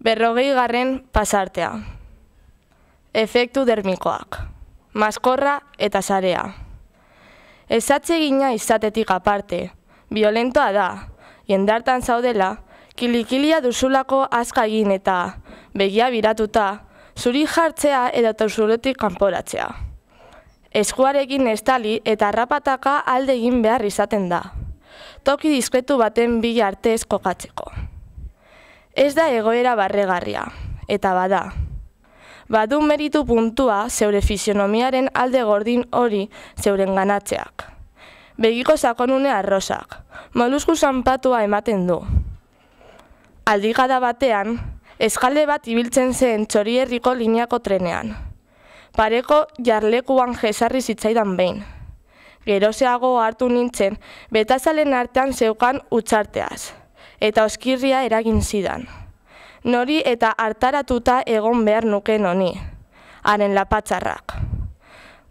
Berrogei garren pasartea. Efektu dermikoak. Maskorra eta sarea. Ezatze gina izatetik aparte. Violentoa da. Jendartan zaudela, kilikilia duzulako azka egin eta begia biratuta, zuri jartzea edo tauzuletik kanporatzea. Eskuarekin estali eta harrapataka alde egin behar izaten da. Toki diskretu baten bila arte kokatzeko. Ez da egoera barregarria, eta bada. Badu meritu puntua zeure fisionomiaren alde gordin hori zeuren ganatzeak. Begiko sakonune arrosak, molusku zanpatua ematen du. Aldigada batean, eskale bat ibiltzen zen txorierriko lineako trenean. Pareko jarlekuan jesarri zitzaidan behin. Geroseago hartu nintzen, betazalen artean zeukan utxarteaz, eta oskirria eragin zidan. Nori eta hartaratuta egon behar nuken honi, haren lapatzarrak.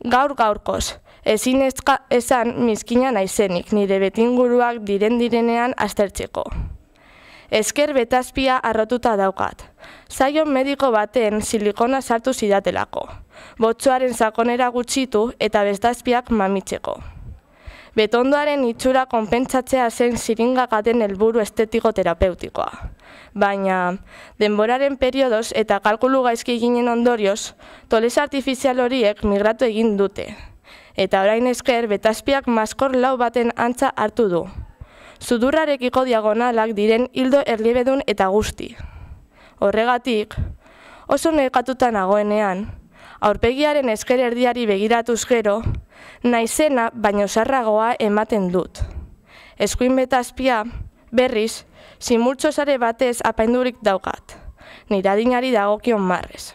Gaur gaurkoz, ezin esan mizkina naizenik nire betinguruak diren direnean aztertzeko. Esker betazpia arrotuta daukat. Zaion mediko baten silikona sartu zidatelako. Botsuaren sakonera gutxitu eta bestazpiak mamitzeko. Betondoaren itxura konpentsatzea zen ziringakaten helburu estetiko terapeutikoa. Baina, denboraren periodoz eta kalkulu gaizki ginen ondorioz, toles artifizial horiek migratu egin dute. Eta orain esker, betazpiak maskor lau baten antza hartu du sudurrarekiko diagonalak diren hildo erliebedun eta guzti. Horregatik, oso nekatuta nagoenean, aurpegiaren esker erdiari begiratuz gero, naizena baino sarragoa ematen dut. Eskuin betazpia, berriz, simultxo batez apaindurik daukat, niradinari dagokion marrez.